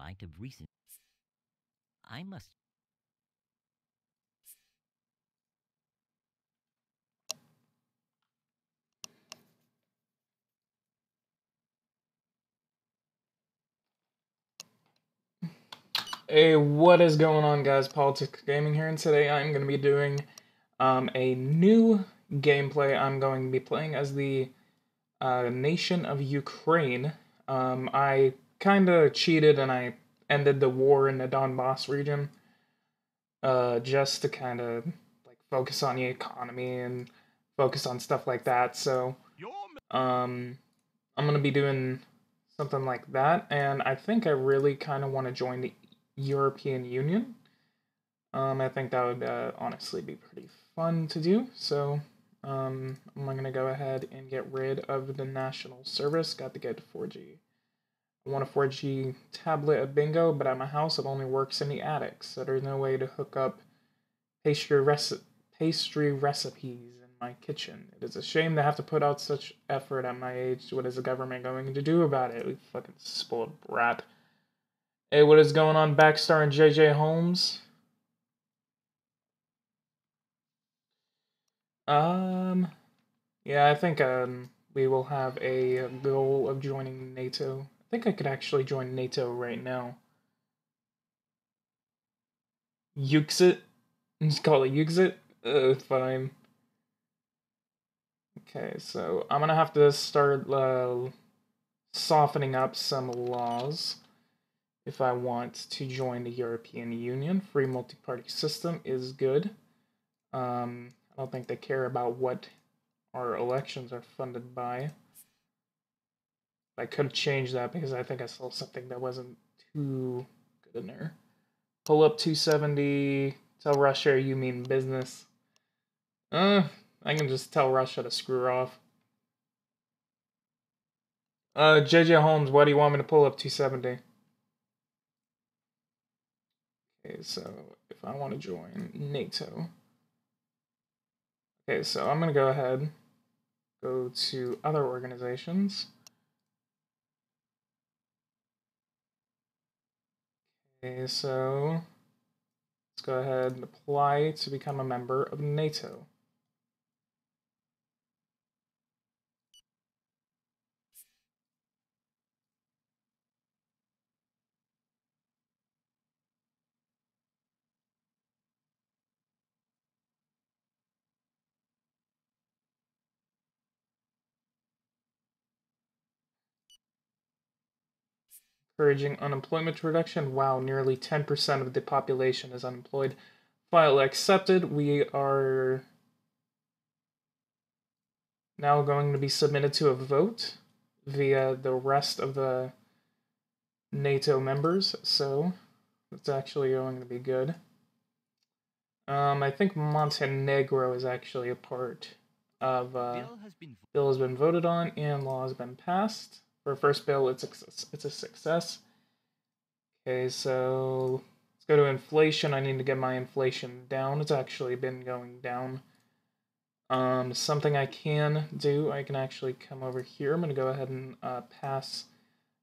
light of recent. I must. Hey, what is going on, guys? Politics Gaming here, and today I'm going to be doing um, a new gameplay. I'm going to be playing as the uh, nation of Ukraine. Um, I kind of cheated and I ended the war in the Donbass region uh, just to kind of like focus on the economy and focus on stuff like that. So um, I'm going to be doing something like that, and I think I really kind of want to join the European Union. Um, I think that would uh, honestly be pretty fun to do. So um, I'm going to go ahead and get rid of the national service. Got to get 4G. I want a 4G tablet at Bingo, but at my house it only works in the attic, so there's no way to hook up pastry, reci- pastry recipes in my kitchen. It is a shame to have to put out such effort at my age. What is the government going to do about it? We fucking spoiled brat. Hey, what is going on, Backstar and JJ Holmes? Um, yeah, I think um we will have a goal of joining NATO. I think I could actually join NATO right now. Yuxit? Just call it? Uh, fine. Okay, so I'm gonna have to start uh, softening up some laws if I want to join the European Union. Free multi-party system is good. Um, I don't think they care about what our elections are funded by. I could change that because I think I saw something that wasn't too good in there. Pull up 270. Tell Russia you mean business. Uh, I can just tell Russia to screw off. Uh, JJ Holmes, why do you want me to pull up 270? Okay, so if I want to join NATO. Okay, so I'm going to go ahead, go to other organizations. Okay, so let's go ahead and apply to become a member of NATO. Encouraging unemployment reduction. Wow, nearly 10% of the population is unemployed. File accepted. We are now going to be submitted to a vote via the rest of the NATO members, so it's actually going to be good. Um, I think Montenegro is actually a part of uh, bill has been bill has been voted on and law has been passed. For first bill, it's a, it's a success. Okay, so let's go to inflation. I need to get my inflation down. It's actually been going down. Um, something I can do, I can actually come over here. I'm going to go ahead and uh, pass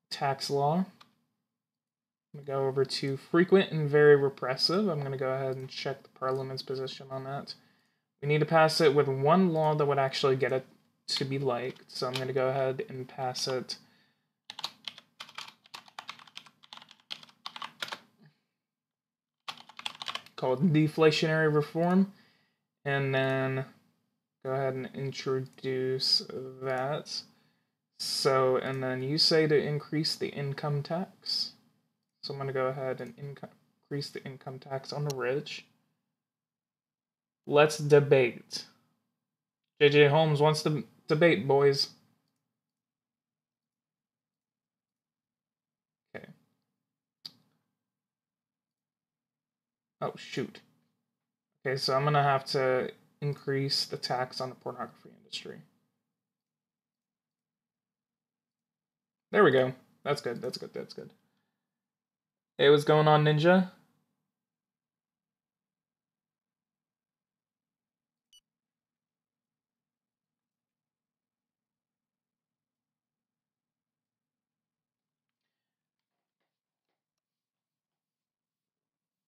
tax law. I'm going to go over to frequent and very repressive. I'm going to go ahead and check the parliament's position on that. We need to pass it with one law that would actually get it to be liked. So I'm going to go ahead and pass it called deflationary reform. And then go ahead and introduce that. So, and then you say to increase the income tax. So I'm going to go ahead and increase the income tax on the rich. Let's debate. JJ Holmes wants to debate, boys. Oh, shoot. Okay, so I'm going to have to increase the tax on the pornography industry. There we go. That's good. That's good. That's good. Hey, what's going on, Ninja?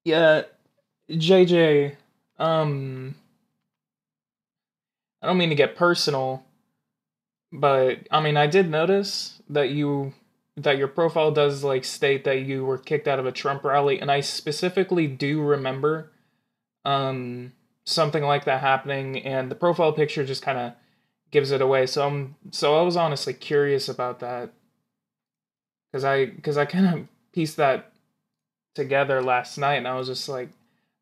Yeah, JJ, um, I don't mean to get personal, but I mean, I did notice that you that your profile does like state that you were kicked out of a Trump rally, and I specifically do remember um something like that happening, and the profile picture just kind of gives it away. So I'm so I was honestly curious about that because I because I kind of pieced that together last night, and I was just like,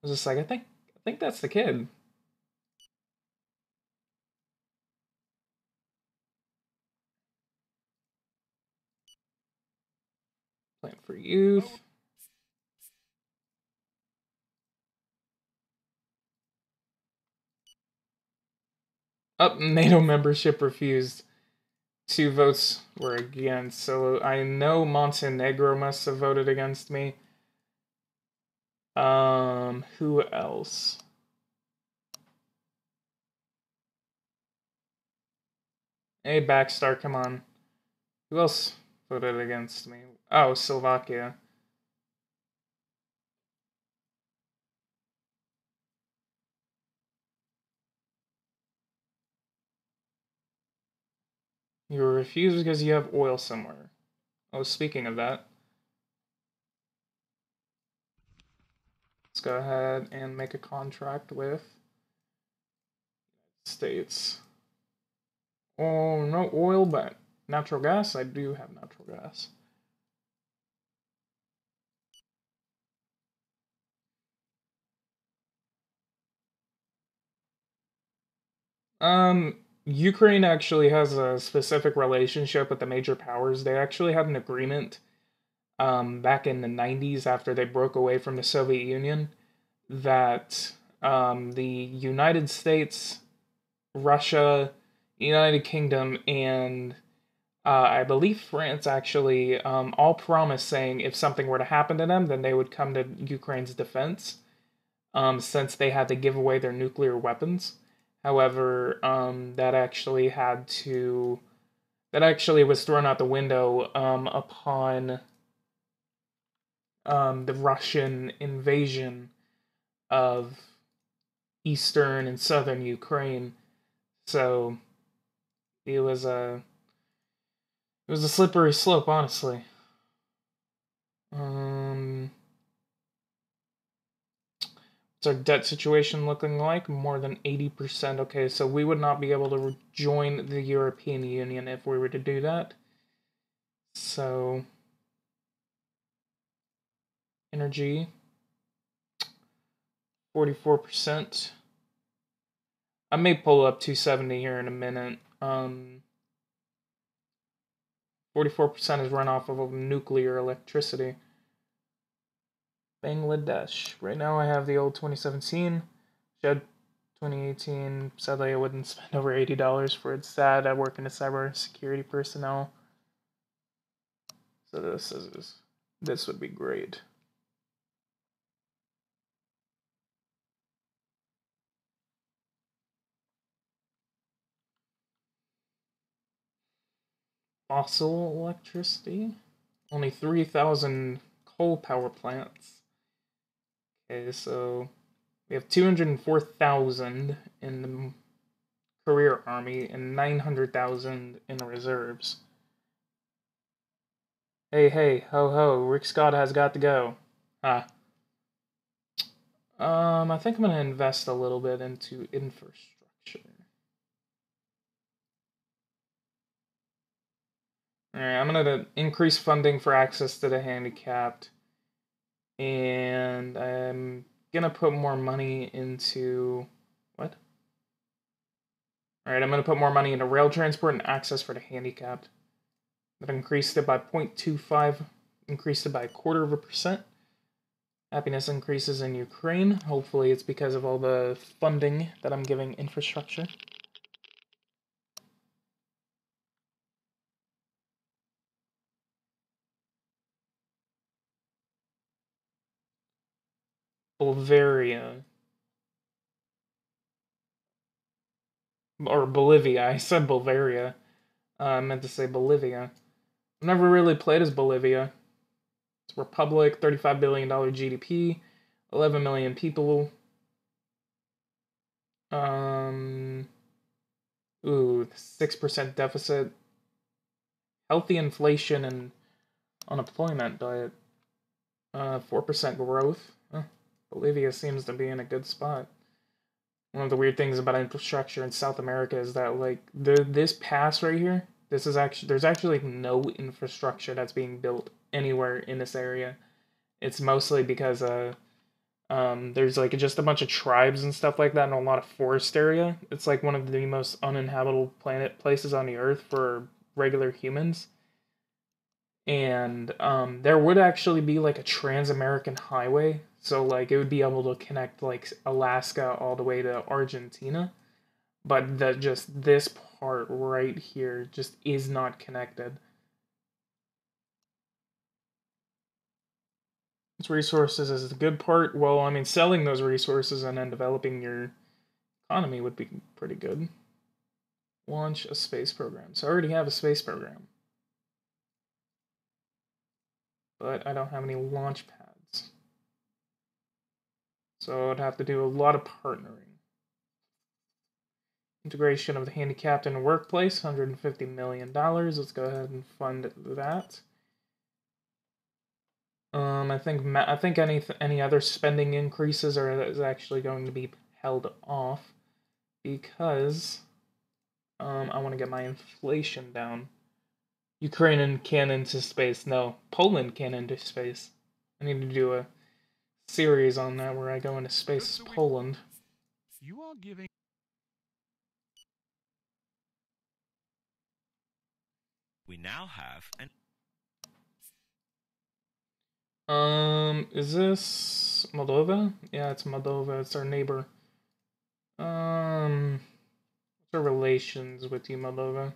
was just like, I think I think that's the kid. Plant for youth. Up, oh, NATO membership refused. Two votes were against, so I know Montenegro must have voted against me. Um, who else? Hey, Backstar, come on. Who else voted against me? Oh, Slovakia. You were refused because you have oil somewhere. Oh, speaking of that, let's go ahead and make a contract with States. Oh, no oil, but natural gas. I do have natural gas. Um, Ukraine actually has a specific relationship with the major powers. They actually had an agreement um, back in the 90s after they broke away from the Soviet Union that um, the United States, Russia, United Kingdom, and uh, I believe France actually um, all promised saying if something were to happen to them, then they would come to Ukraine's defense um, since they had to give away their nuclear weapons. However, um, that actually had to that actually was thrown out the window um, upon um, the Russian invasion of eastern and southern Ukraine. So it was a it was a slippery slope, honestly. Um, What's our debt situation looking like? More than 80%. Okay, so we would not be able to join the European Union if we were to do that. So, energy, 44%. I may pull up 270 here in a minute. Um, 44% is run off of nuclear electricity. Bangladesh. Right now I have the old 2017. Shed 2018. Sadly, I wouldn't spend over $80 for it. Sad. I work in a cyber security personnel. So this is this would be great. Fossil electricity. Only 3,000 coal power plants. Okay, so we have 204,000 in the career army and 900,000 in reserves. Hey, hey, ho, ho, Rick Scott has got to go. Ah. Um, I think I'm going to invest a little bit into infrastructure. Alright, I'm going to increase funding for access to the handicapped and I'm gonna put more money into what? All right, I'm gonna put more money into rail transport and access for the handicapped. That increased it by 0.25, increased it by a quarter of a percent. Happiness increases in Ukraine. Hopefully, it's because of all the funding that I'm giving infrastructure. Or Bolivia. I said Bulgaria. Uh, I meant to say Bolivia. I've never really played as Bolivia. It's republic, $35 billion GDP, 11 million people. Um, ooh, 6% deficit. Healthy inflation and unemployment, but uh, 4% growth. Bolivia seems to be in a good spot. One of the weird things about infrastructure in South America is that, like, the this pass right here, this is actually, there's actually no infrastructure that's being built anywhere in this area. It's mostly because, uh, um, there's like just a bunch of tribes and stuff like that, and a lot of forest area. It's like one of the most uninhabitable planet places on the earth for regular humans. And um, there would actually be like a trans-American highway, so like it would be able to connect like Alaska all the way to Argentina, but that just this part right here just is not connected. Its resources is the good part. Well, I mean, selling those resources and then developing your economy would be pretty good. Launch a space program. So I already have a space program. But I don't have any launch pads. So I'd have to do a lot of partnering. Integration of the handicapped in the workplace, $150 million. Let's go ahead and fund that. Um, I think I think any any other spending increases are is actually going to be held off because um, I want to get my inflation down. Ukraine can into space. No, Poland can into space. I need to do a series on that where I go into space as Poland. You are giving. We now have an um, is this Moldova? Yeah, it's Moldova. It's our neighbor. Um, what's our relations with you, Moldova?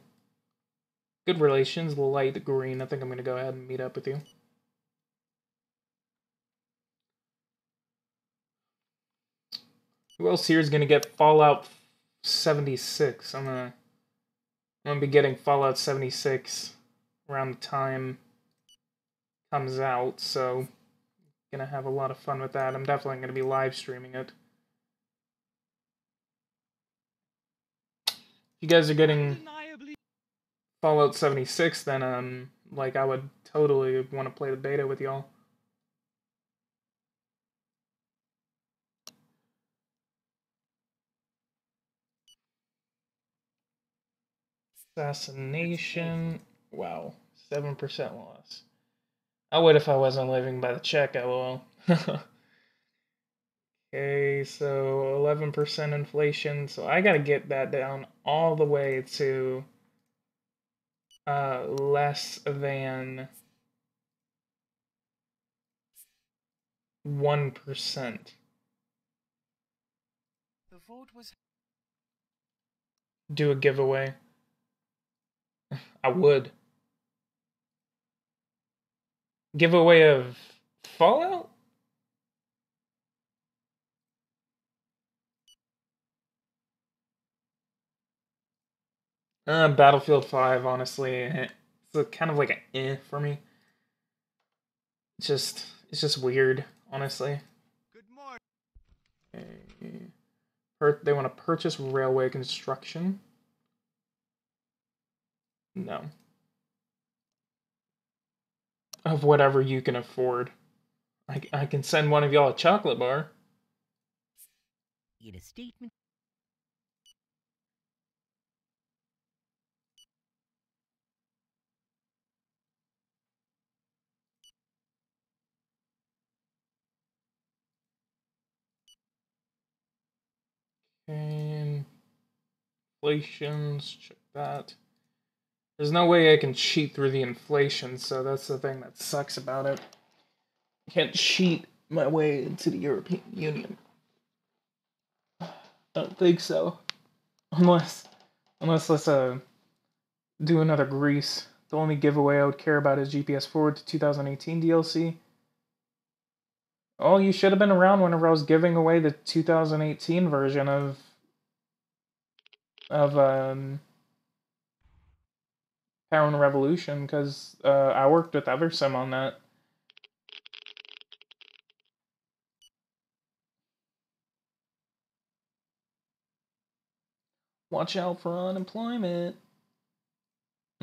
Good relations, light green. I think I'm gonna go ahead and meet up with you. Who else here is gonna get Fallout 76? I'm gonna, I'm gonna be getting Fallout 76 around the time comes out, so gonna have a lot of fun with that. I'm definitely gonna be live streaming it. You guys are getting Fallout 76, then um, like I would totally want to play the beta with y'all. Assassination. Wow, 7% loss. I would if I wasn't living by the check, I lol. okay, so 11% inflation. So I gotta get that down all the way to uh, less than 1%. The vote was do a giveaway. I would giveaway of Fallout? Uh, Battlefield 5, honestly, it's kind of like an eh for me. It's just, it's just weird, honestly. Good morning. Okay. They want to purchase railway construction. No of whatever you can afford. I, I can send one of y'all a chocolate bar. In a statement. Inflations, check that. There's no way I can cheat through the inflation, so that's the thing that sucks about it. I can't cheat my way into the European Union. Don't think so. Unless, unless let's uh, do another Greece. The only giveaway I would care about is GPS Forward to 2018 DLC oh, you should have been around whenever I was giving away the 2018 version of of um, Power Revolution because uh, I worked with Eversim on that. Watch out for unemployment.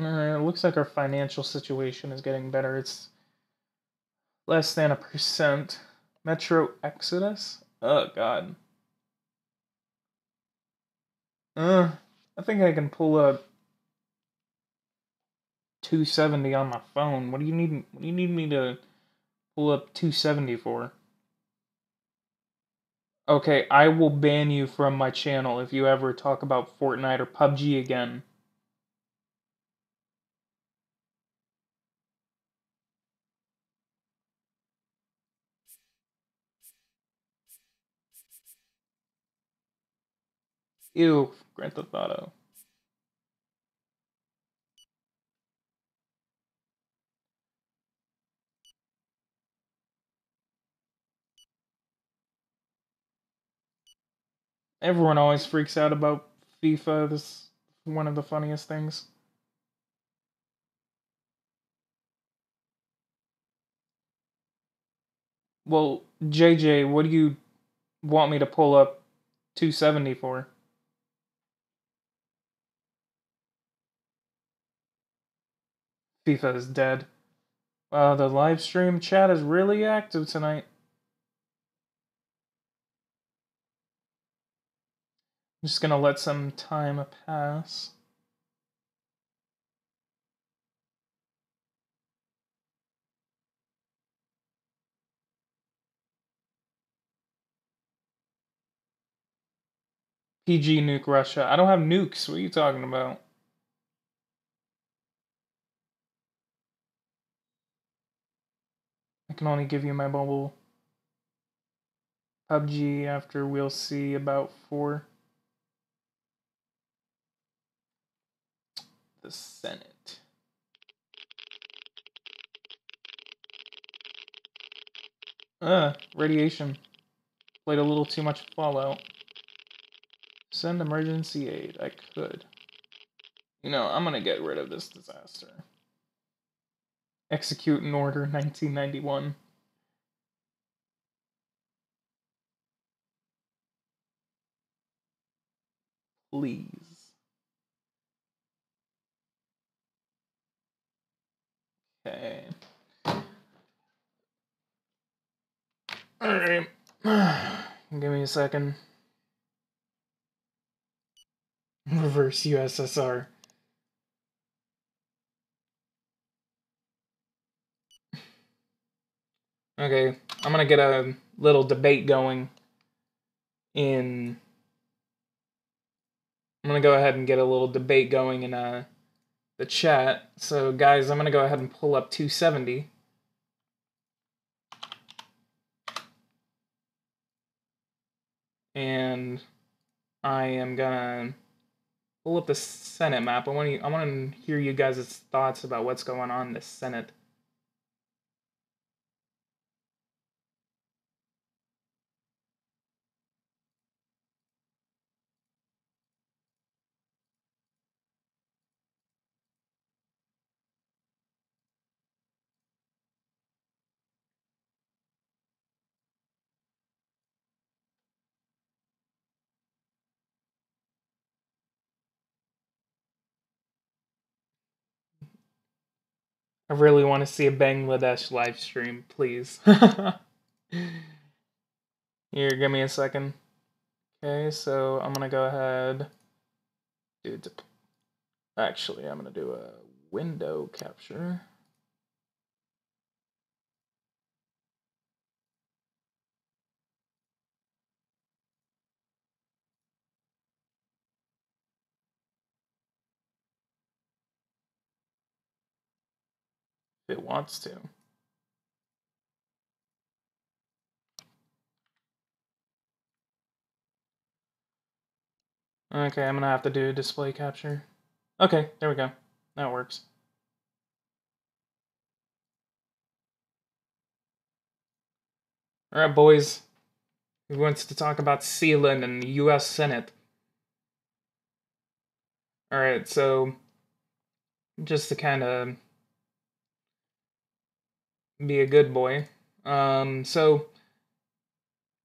Uh, it looks like our financial situation is getting better. It's less than a percent. Metro Exodus? Oh, God. Uh, I think I can pull up 270 on my phone. What do you need? What do you need me to pull up 270 for? Okay, I will ban you from my channel if you ever talk about Fortnite or PUBG again. Ew, Grand Theft Auto. Everyone always freaks out about FIFA. This is one of the funniest things. Well, JJ, what do you want me to pull up 270 for? FIFA is dead. Wow, the live stream chat is really active tonight. I'm just gonna let some time pass. PG nuke Russia. I don't have nukes. What are you talking about? Can only give you my mobile. PUBG after we'll see about four. The Senate. Uh, radiation. Played a little too much Fallout. Send emergency aid. I could. You know, I'm gonna get rid of this disaster. Execute an order 1991. Please. Okay. Alright. Give me a second. Reverse USSR. Okay, I'm gonna get a little debate going in. I'm gonna go ahead and get a little debate going in uh, the chat. So, guys, I'm gonna go ahead and pull up 270. And I am gonna pull up the Senate map. I want to I want to hear you guys' thoughts about what's going on in the Senate. I really want to see a Bangladesh live stream, please. Here, give me a second. Okay, so I'm gonna go ahead. Do actually, I'm gonna do a window capture. It wants to. Okay, I'm gonna have to do a display capture. Okay, there we go. That works. Alright, boys. Who wants to talk about Sealand and the US Senate? Alright, so just to kind of be a good boy. Um, so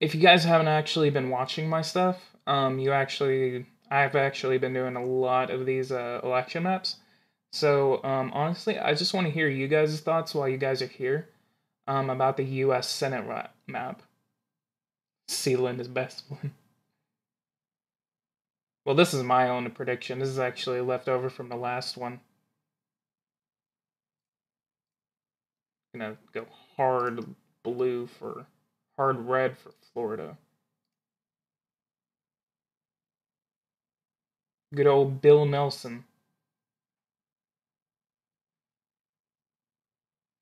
if you guys haven't actually been watching my stuff, um, you actually I've actually been doing a lot of these uh, election maps. So um, honestly, I just want to hear you guys' thoughts while you guys are here um, about the U.S. Senate ra- map. Sealand is best one. Well, this is my own prediction. This is actually left over from the last one. Gonna go hard blue for hard red for Florida. Good old Bill Nelson.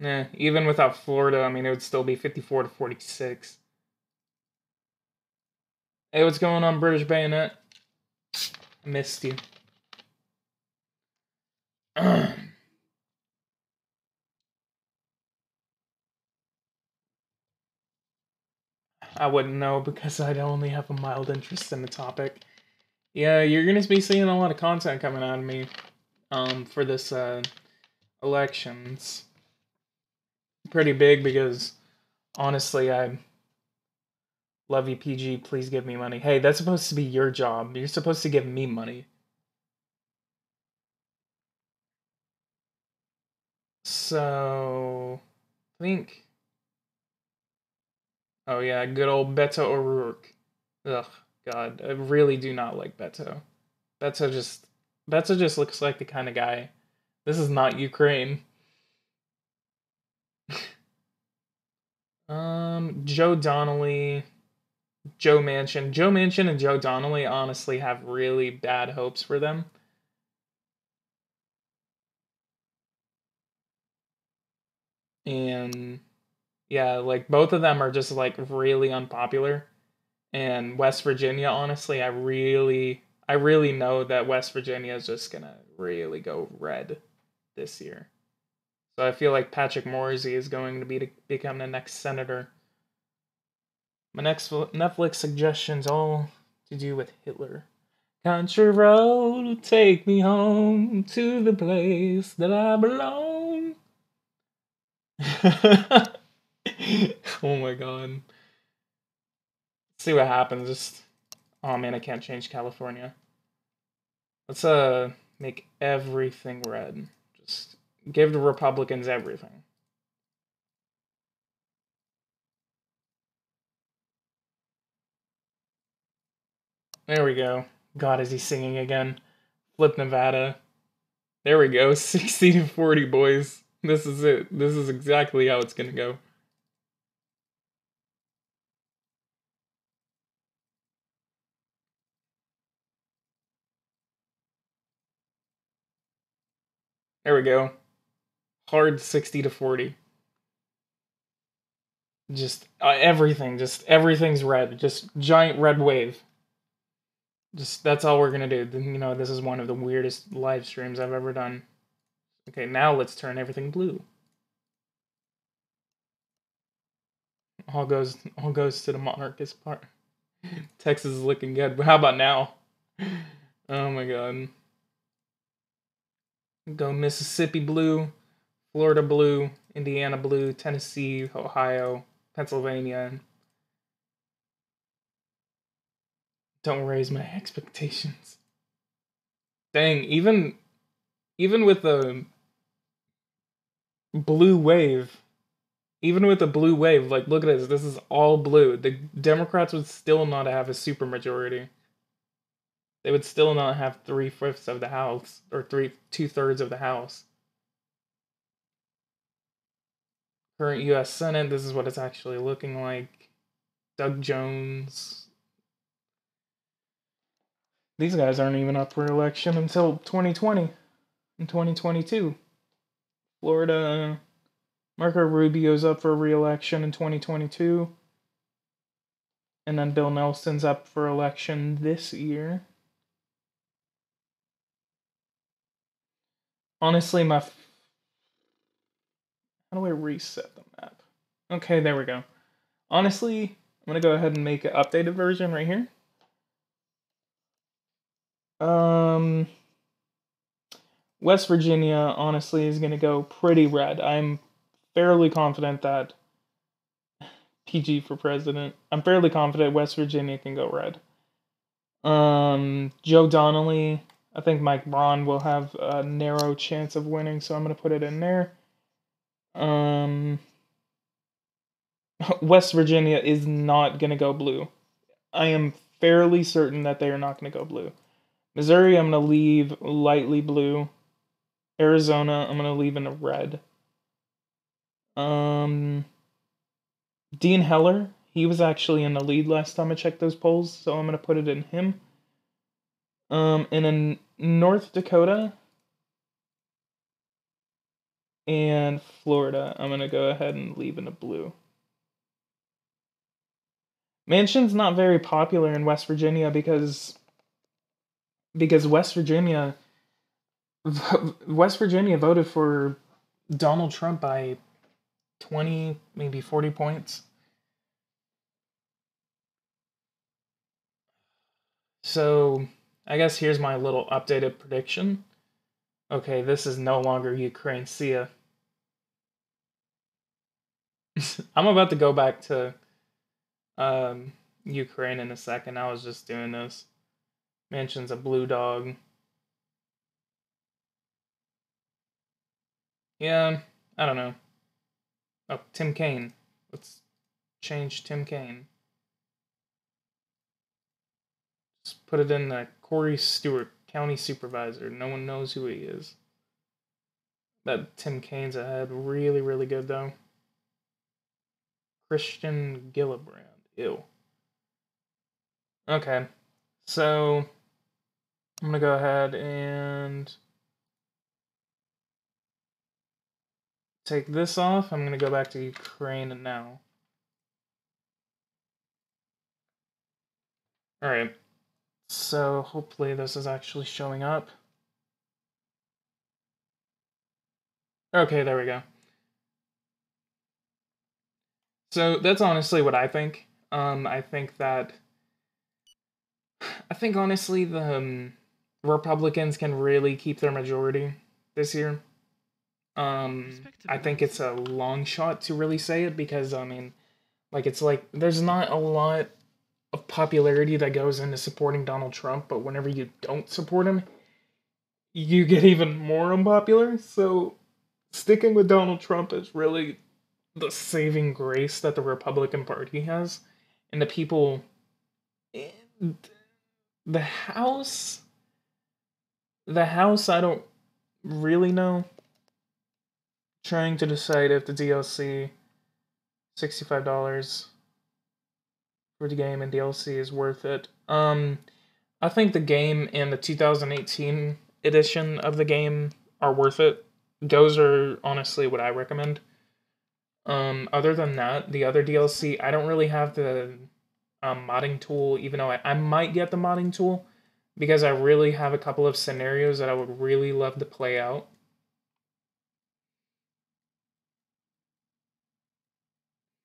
Yeah, even without Florida, I mean, it would still be 54 to 46. Hey, what's going on, British Bayonet? I missed you. I wouldn't know because I'd only have a mild interest in the topic. Yeah, you're gonna be seeing a lot of content coming out of me um, for this uh, elections. Pretty big because honestly, I love you, PG. Please give me money. Hey, that's supposed to be your job. You're supposed to give me money. So, I think. Oh yeah, good old Beto O'Rourke. Ugh, God, I really do not like Beto. Beto just, Beto just looks like the kind of guy. This is not Ukraine. um, Joe Donnelly, Joe Manchin. Joe Manchin and Joe Donnelly honestly have really bad hopes for them. And yeah, like both of them are just like really unpopular. And West Virginia, honestly, I really I really know that West Virginia is just going to really go red this year. So I feel like Patrick Morrisey is going to be to become the next senator. My next Netflix suggestions all to do with Hitler. Country road, take me home to the place that I belong. oh my god. Let's see what happens. Just oh man, I can't change California. Let's uh make everything red. Just give the Republicans everything. There we go. God, is he singing again? Flip Nevada. There we go. 60 to 40, boys. This is it. This is exactly how it's going to go. There we go. Hard 60 to 40. Just uh, everything, just everything's red. Just giant red wave. Just that's all we're going to do. You know, this is one of the weirdest live streams I've ever done. Okay, now let's turn everything blue. All goes all goes to the monarchist part. Texas is looking good, but how about now? Oh my god. Go Mississippi blue, Florida blue, Indiana blue, Tennessee, Ohio, Pennsylvania. Don't raise my expectations. Dang, even even with the blue wave, even with the blue wave, like look at this, this is all blue. The Democrats would still not have a supermajority they would still not have three fifths of the house or three two thirds of the house. Current U.S. Senate. This is what it's actually looking like. Doug Jones. These guys aren't even up for election until 2020 and 2022. Florida. Marco Rubio's up for re-election in 2022. And then Bill Nelson's up for election this year. Honestly, my. F- How do I reset the map? Okay, there we go. Honestly, I'm going to go ahead and make an updated version right here. Um, West Virginia, honestly, is going to go pretty red. I'm fairly confident that PG for president. I'm fairly confident West Virginia can go red. Um, Joe Donnelly. I think Mike Braun will have a narrow chance of winning, so I'm gonna put it in there. Um, West Virginia is not gonna go blue. I am fairly certain that they are not gonna go blue. Missouri, I'm gonna leave lightly blue. Arizona, I'm gonna leave in a red. Um, Dean Heller, he was actually in the lead last time I checked those polls, so I'm gonna put it in him. Um, and in North Dakota and Florida, I'm gonna go ahead and leave in a blue. Manchin's not very popular in West Virginia because because West Virginia West Virginia voted for Donald Trump by 20 maybe 40 points. So, I guess here's my little updated prediction. Okay, this is no longer Ukraine. See ya. I'm about to go back to um, Ukraine in a second. I was just doing this. Mentions a blue dog. Yeah, I don't know. Oh, Tim Kaine. Let's change Tim Kaine. Just put it in the Corey Stewart, county supervisor. No one knows who he is. That Tim Kaine's ahead. Really, really good though. Kirsten Gillibrand. Ew. Okay. So I'm gonna go ahead and take this off. I'm gonna go back to Ukraine now. Alright. So hopefully this is actually showing up. Okay, there we go. So that's honestly what I think. Um, I think that I think honestly the um, Republicans can really keep their majority this year. Um, I think it's a long shot to really say it because I mean, like it's like there's not a lot of popularity that goes into supporting Donald Trump, but whenever you don't support him, you get even more unpopular. So sticking with Donald Trump is really the saving grace that the Republican Party has. And the people the house the house I don't really know. Trying to decide if the DLC $65 for the game and DLC is worth it. Um, I think the game and the 2018 edition of the game are worth it. Those are honestly what I recommend. Um, other than that, the other DLC, I don't really have the um, modding tool, even though I, I might get the modding tool because I really have a couple of scenarios that I would really love to play out.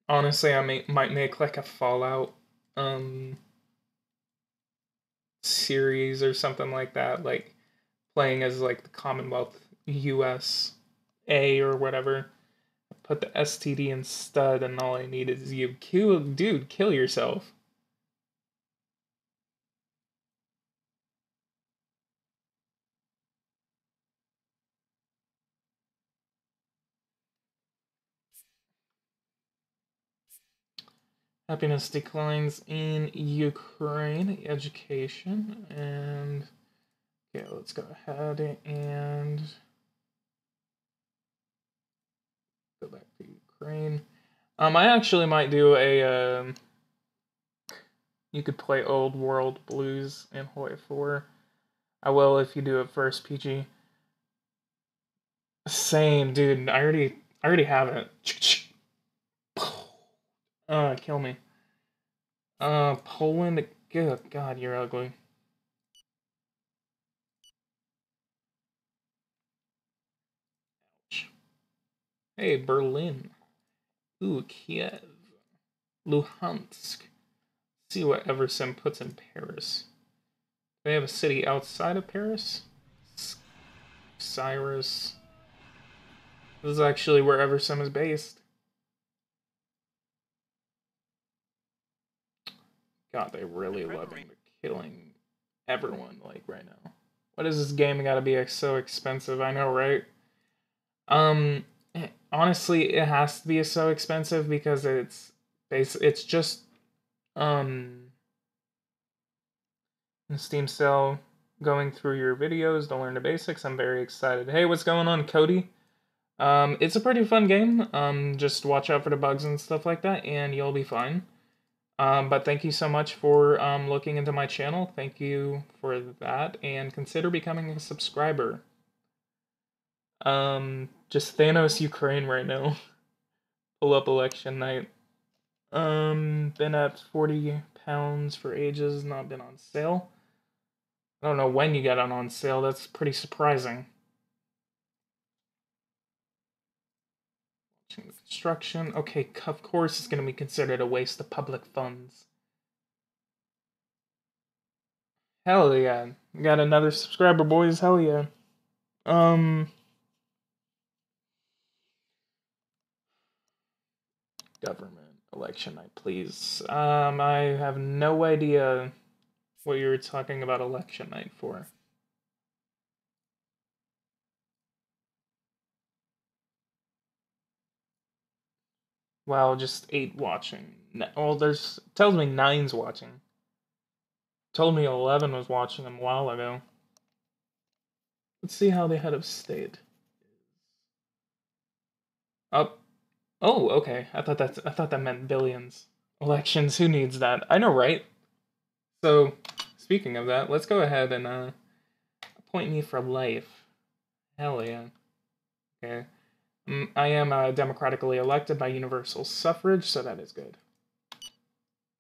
Honestly, I may, might make like a Fallout um series or something like that, like playing as like the Commonwealth US A or whatever. Put the STD in stud and all I need is you kill dude, kill yourself. Happiness declines in Ukraine, education, and okay, let's go ahead and go back to Ukraine. Um, I actually might do a, um, you could play Old World Blues in HOI4. I will if you do it first, PG. Same, dude. I already, I already have it. Uh, kill me. Uh, Poland. Good God, you're ugly. Ouch. Hey, Berlin. Ooh, Kiev. Luhansk. see what Eversim puts in Paris. They have a city outside of Paris? Cyrus. This is actually where Eversim is based. God, they really loving the killing everyone like right now. What is this game got to be so expensive? I know, right? Um, eh, honestly, it has to be so expensive because it's base. It's just um. Steam sale going through your videos to learn the basics. I'm very excited. Hey, what's going on, Cody? Um, it's a pretty fun game. Um, just watch out for the bugs and stuff like that, and you'll be fine. Um, but thank you so much for um, looking into my channel. Thank you for that, and consider becoming a subscriber. Um, just Thanos Ukraine right now. Pull up election night. Um, been at 40 pounds for ages, not been on sale. I don't know when you got it on sale, that's pretty surprising. Construction, okay, of course it's going to be considered a waste of public funds. Hell yeah. Got another subscriber, boys, hell yeah. Um... Government election night, please. Um, I have no idea what you were talking about election night for. Wow, just eight watching. Well, there's tells me nine's watching. Told me eleven was watching them a while ago. Let's see how the head of state. Up. Oh, okay. I thought that's I thought that meant billions. Elections. Who needs that? I know, right? So, speaking of that, let's go ahead and uh, appoint me for life. Hell yeah. Okay. Mm, I am uh, democratically elected by universal suffrage, so that is good.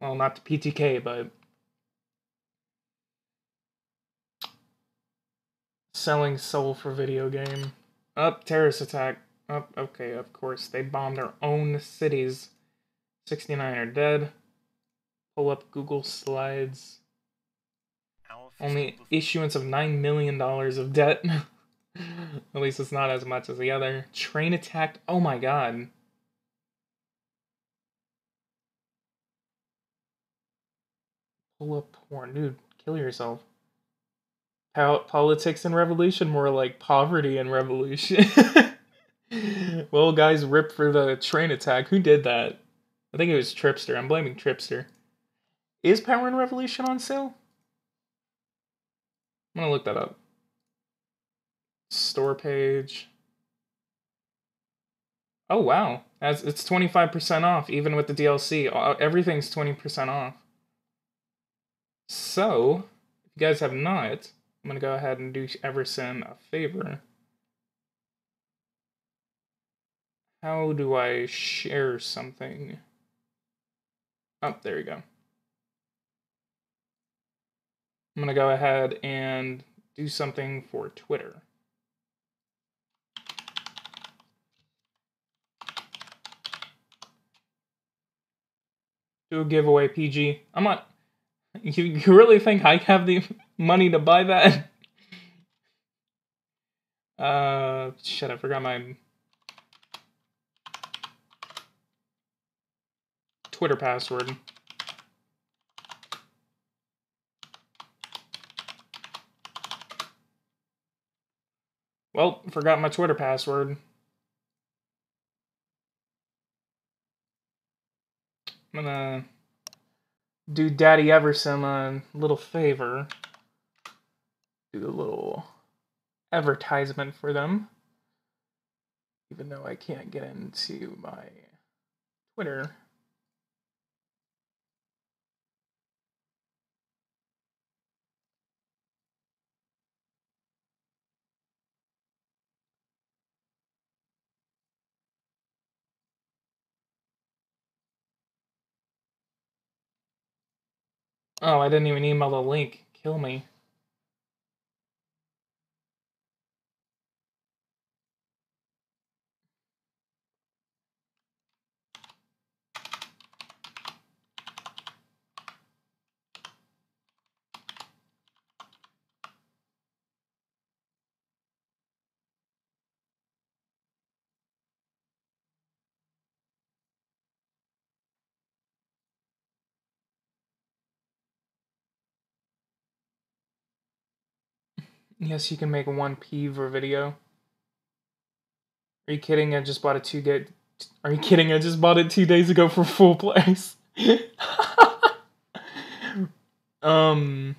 Well, not the PTK, but selling soul for video game. Up, oh, terrorist attack. Up, oh, okay, of course. They bombed their own cities. 69 are dead. Pull up Google Slides. Only issuance of $9 million of debt. At least it's not as much as the other. Train attacked. Oh my god. Pull up porn. Dude, kill yourself. politics and revolution, more like poverty and revolution. well, guys, rip for the train attack. Who did that? I think it was Tripster. I'm blaming Tripster. Is Power and Revolution on sale? I'm gonna look that up store page. Oh wow, As it's 25% off even with the DLC. Uh, everything's 20% off. So, if you guys have not, I'm gonna go ahead and do Eversim a favor. How do I share something? Oh, there you go. I'm gonna go ahead and do something for Twitter. Do a giveaway, PG. I'm not. You, you really think I have the money to buy that? Uh, shit, I forgot my Twitter password. Well, forgot my Twitter password. I'm gonna do Daddy Eversim a little favor. Do a little advertisement for them. Even though I can't get into my Twitter. Oh, I didn't even email the link. Kill me. Yes, you can make one P per video. Are you kidding? I just bought it two get. Are you kidding? I just bought it two days ago for full price. um.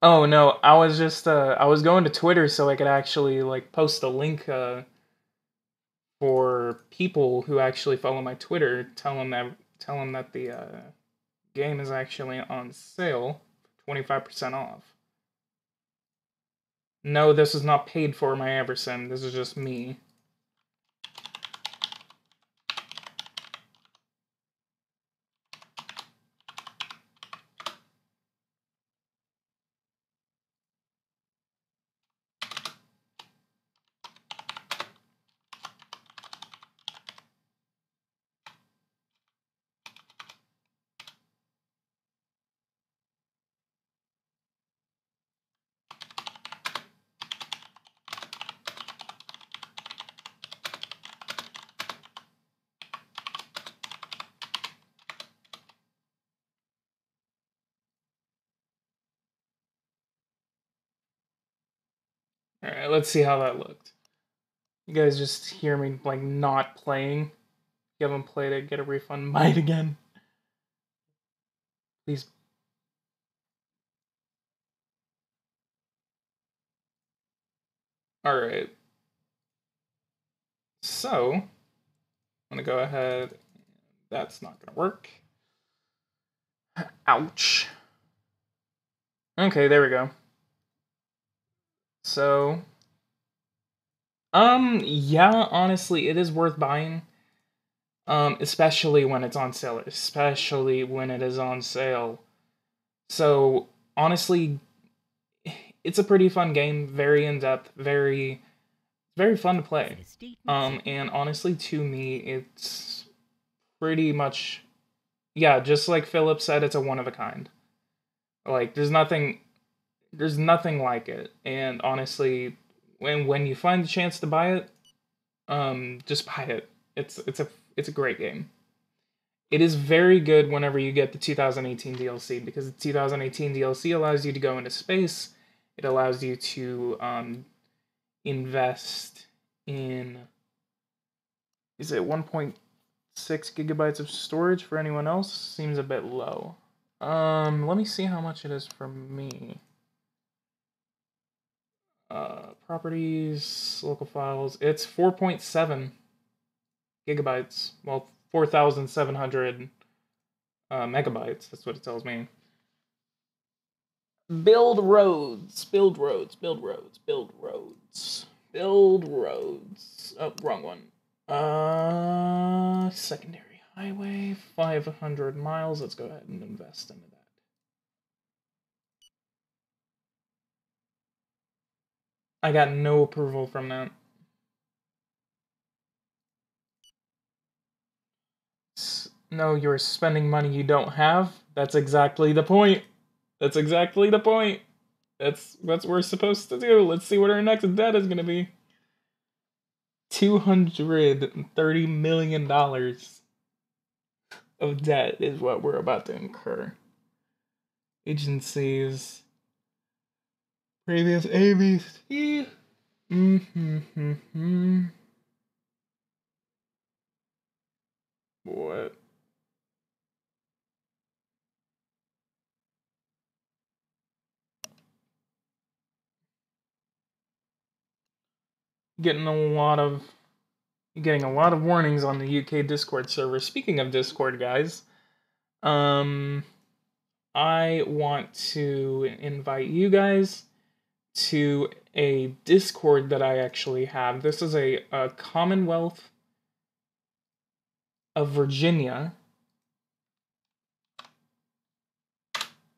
Oh no, I was just uh I was going to Twitter so I could actually like post a link uh for people who actually follow my Twitter, tell them that tell them that the uh, game is actually on sale, twenty five percent off. No, this is not paid for my Eversim. This is just me. All right, let's see how that looked. You guys just hear me like not playing. You haven't played it, get a refund. Might again. Please. All right. So, I'm gonna go ahead. That's not gonna work. Ouch. Okay, there we go. So, um, yeah, honestly, it is worth buying. Um, especially when it's on sale, especially when it is on sale. So, honestly, it's a pretty fun game, very in depth, very very fun to play. Um, and honestly, to me, it's pretty much, yeah, just like Philip said, it's a one of a kind. Like, there's nothing there's nothing like it. And honestly, when when you find the chance to buy it, um, just buy it. It's it's a it's a great game. It is very good whenever you get the 2018 DLC because the 2018 DLC allows you to go into space. It allows you to um, invest in. Is it 1.6 gigabytes of storage for anyone else? Seems a bit low. Um, let me see how much it is for me. Uh, properties, local files. It's 4.7 gigabytes. Well, 4,700 uh, megabytes. That's what it tells me. Build roads, build roads, build roads, build roads, build roads. Oh, wrong one. Uh, secondary highway, 500 miles. Let's go ahead and invest in that. I got no approval from that. No, you're spending money you don't have. That's exactly the point. That's exactly the point. That's what we're supposed to do. Let's see what our next debt is going to be. $230 million of debt is what we're about to incur. Agencies previous ABC. Mm-hmm. What? Getting a lot of getting a lot of warnings on the UK Discord server. Speaking of Discord, guys, um I want to invite you guys to a Discord that I actually have. This is a, a Commonwealth of Virginia.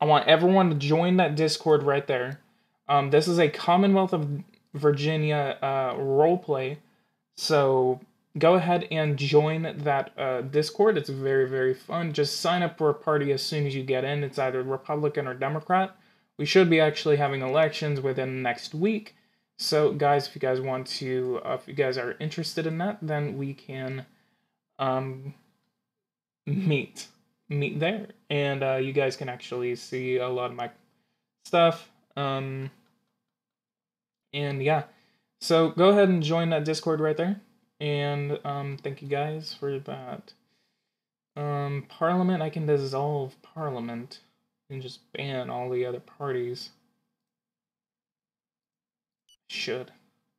I want everyone to join that Discord right there. Um, this is a Commonwealth of Virginia uh, roleplay. So go ahead and join that uh, Discord. It's very, very fun. Just sign up for a party as soon as you get in. It's either Republican or Democrat we should be actually having elections within next week. So, guys, if you guys want to, uh, if you guys are interested in that, then we can um, meet meet there, and uh, you guys can actually see a lot of my stuff. Um, And yeah, so go ahead and join that Discord right there. And um, thank you guys for that. Um, Parliament, I can dissolve Parliament and just ban all the other parties. Should.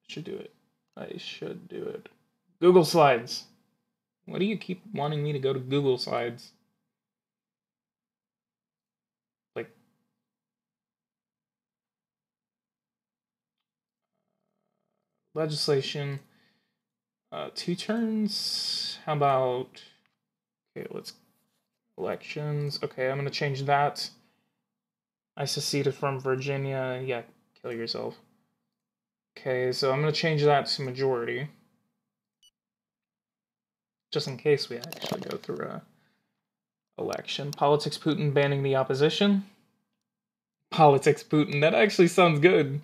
Should do it. I should do it. Google Slides. Why do you keep wanting me to go to Google Slides? Like, legislation. Uh, two turns. How about? Okay, let's elections. Okay, I'm gonna change that. I seceded from Virginia. Yeah, kill yourself. Okay, so I'm gonna change that to majority. Just in case we actually go through a election. Politics Putin banning the opposition. Politics Putin, that actually sounds good.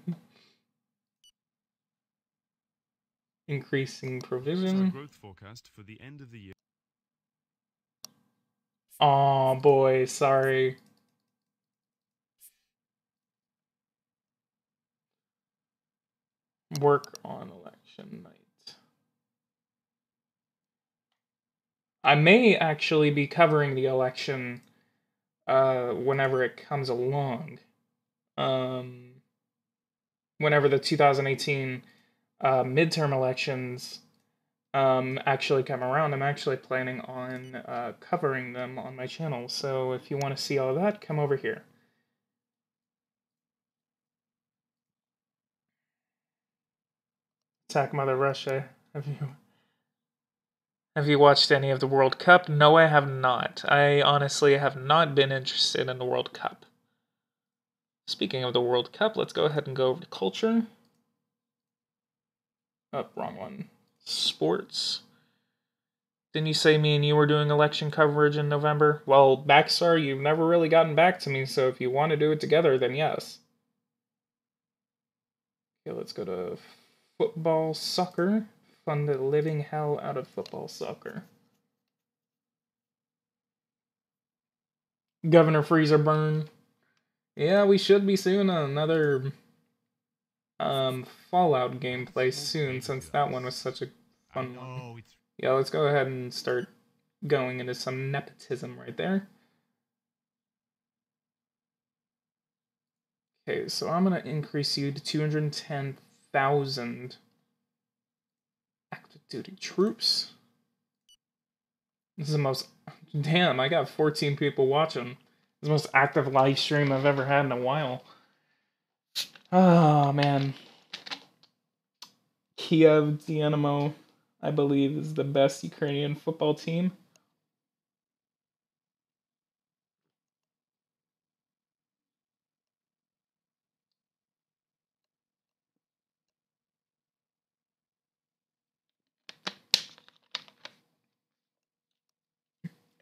Increasing provision. growth forecast for the end of the year. Oh boy, sorry. Work on election night. I may actually be covering the election uh, whenever it comes along. Um, whenever the 2018 uh, midterm elections um, actually come around, I'm actually planning on uh, covering them on my channel. So if you want to see all of that, come over here. Attack Mother Russia. Have you have you watched any of the World Cup? No, I have not. I honestly have not been interested in the World Cup. Speaking of the World Cup, let's go ahead and go over to culture. Oh, wrong one. Sports. Didn't you say me and you were doing election coverage in November? Well, Backstar, you've never really gotten back to me, so if you want to do it together, then yes. Okay, let's go to football soccer. Fund the living hell out of football soccer. Governor Freezer burn. Yeah, we should be soon another um Fallout gameplay soon since that one was such a fun one. Yeah, let's go ahead and start going into some nepotism right there. Okay, so I'm gonna increase you to 210,000 active duty troops. This is the most. Damn, I got 14 people watching. The most active live stream I've ever had in a while. Oh, man. Kiev Dynamo, I believe, is the best Ukrainian football team.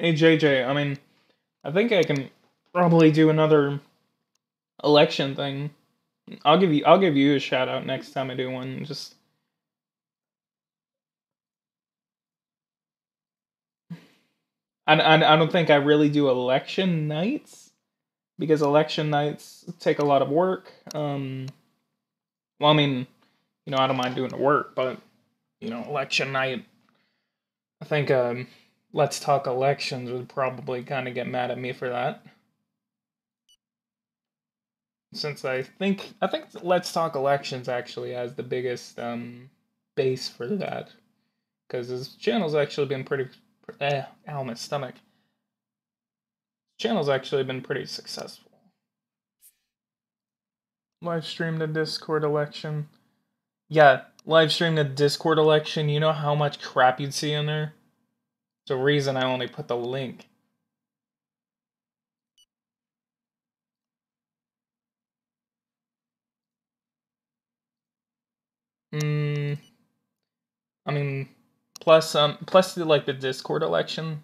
Hey JJ, I mean, I think I can probably do another election thing. I'll give you I'll give you a shout out next time I do one. Just I, I, I don't think I really do election nights because election nights take a lot of work. Um, well, I mean, you know, I don't mind doing the work, but you know, election night. I think um, Let's Talk Elections would probably kind of get mad at me for that. Since I think I think Let's Talk Elections actually has the biggest um, base for that, because his channel's actually been pretty. Eh, ow, my stomach. Channel's actually been pretty successful. Live stream the Discord election. Yeah, live stream the Discord election. You know how much crap you'd see in there? The reason I only put the link. Mm, I mean, plus um, plus the, like the Discord election.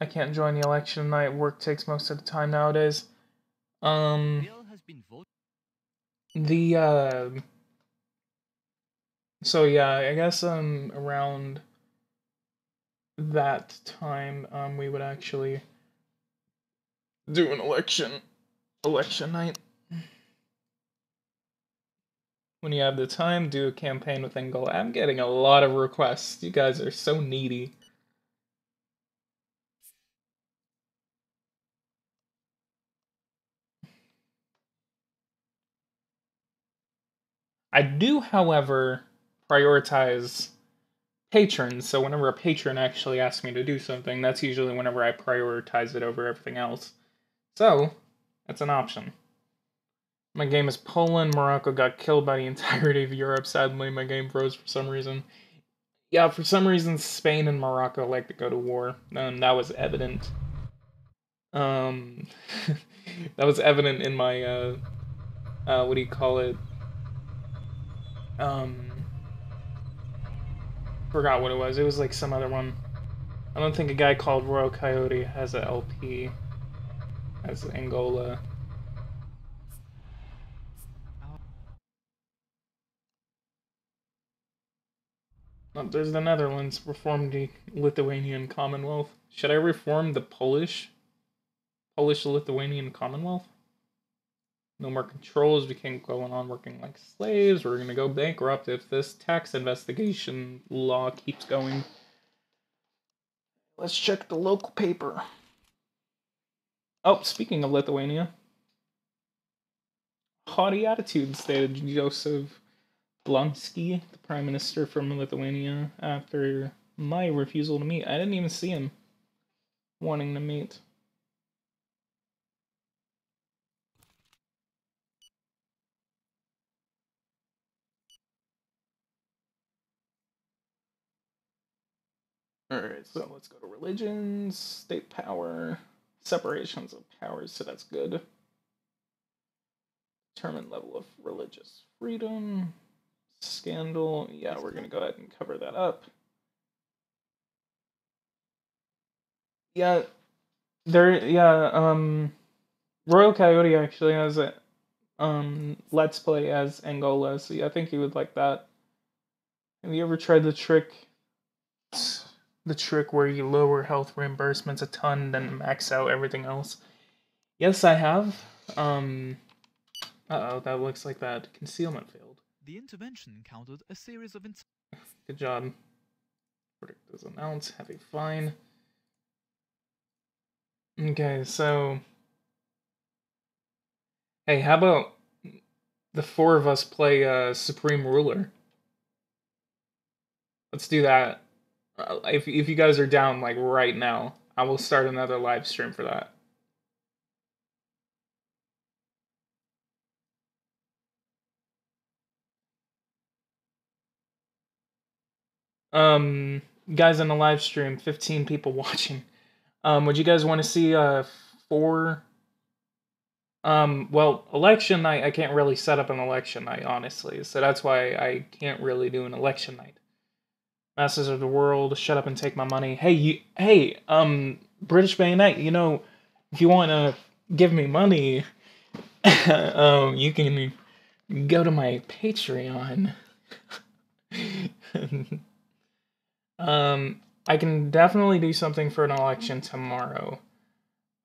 I can't join the election night. Work takes most of the time nowadays. Um, the uh, so yeah, I guess um around that time um we would actually do an election election night. when you have the time, do a campaign with Angola. I'm getting a lot of requests. You guys are so needy. I do, however, prioritize patrons. So whenever a patron actually asks me to do something, that's usually whenever I prioritize it over everything else. So, that's an option. My game is Poland. Morocco got killed by the entirety of Europe. Sadly, my game froze for some reason. Yeah, for some reason, Spain and Morocco like to go to war. Um, that was evident. Um, that was evident in my, uh, uh, what do you call it? Um, forgot what it was. It was like some other one. I don't think a guy called Royal Coyote has a LP as Angola. Oh, there's the Netherlands, reformed the Lithuanian Commonwealth. Should I reform the Polish? Polish Lithuanian Commonwealth? No more controls, we can't go on working like slaves, we're gonna go bankrupt if this tax investigation law keeps going. Let's check the local paper. Oh, speaking of Lithuania, haughty attitude stated Joseph Blonsky, the prime minister from Lithuania, after my refusal to meet. I didn't even see him wanting to meet. Alright, so let's go to religions, state power, separations of powers, so that's good. Determine level of religious freedom, scandal. Yeah, we're gonna go ahead and cover that up. Yeah, there. Yeah, um, Royal Coyote actually has a um let's play as Angola, so yeah, I think you would like that. Have you ever tried the trick? The trick where you lower health reimbursements a ton, then max out everything else? Yes, I have. Um, uh oh, that looks like that concealment failed. The intervention encountered a series of Good job. Verdict is announced. Have a fine. Okay, so. Hey, how about the four of us play uh, Supreme Ruler? Let's do that. Uh, if if you guys are down like right now, I will start another live stream for that. Um, guys on the live stream, 15 people watching. Um, would you guys want to see uh four um, well, election night, I can't really set up an election night, honestly. So that's why I can't really do an election night. Masters of the World, shut up and take my money. Hey, you, hey, um, British Bayonet, you know, if you want to give me money, um, you can go to my Patreon. um, I can definitely do something for an election tomorrow.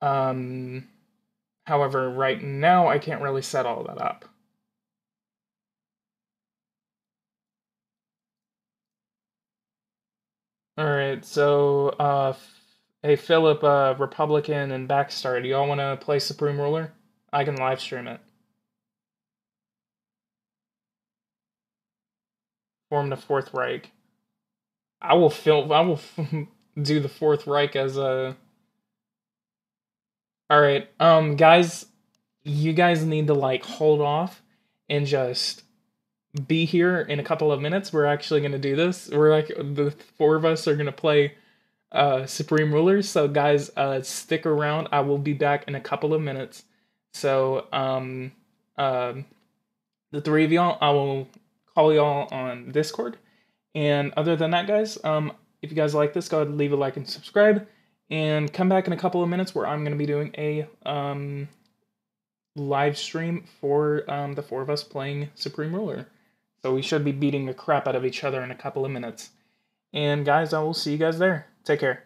Um, however, right now I can't really set all that up. All right, so uh, hey Philip, uh, Republican and Backstar, do y'all want to play Supreme Ruler? I can live stream it. Form the Fourth Reich. I will film. I will do the Fourth Reich as a. All right, um, guys, you guys need to like hold off and just be here in a couple of minutes. We're actually going to do this. We're like, the four of us are going to play uh, Supreme Rulers. So, guys, uh, stick around. I will be back in a couple of minutes. So, um, uh, the three of y'all, I will call y'all on Discord. And other than that, guys, um, if you guys like this, go ahead and leave a like and subscribe. And come back in a couple of minutes where I'm going to be doing a um, live stream for um, the four of us playing Supreme Ruler. So we should be beating the crap out of each other in a couple of minutes. And guys, I will see you guys there. Take care.